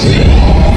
Sim.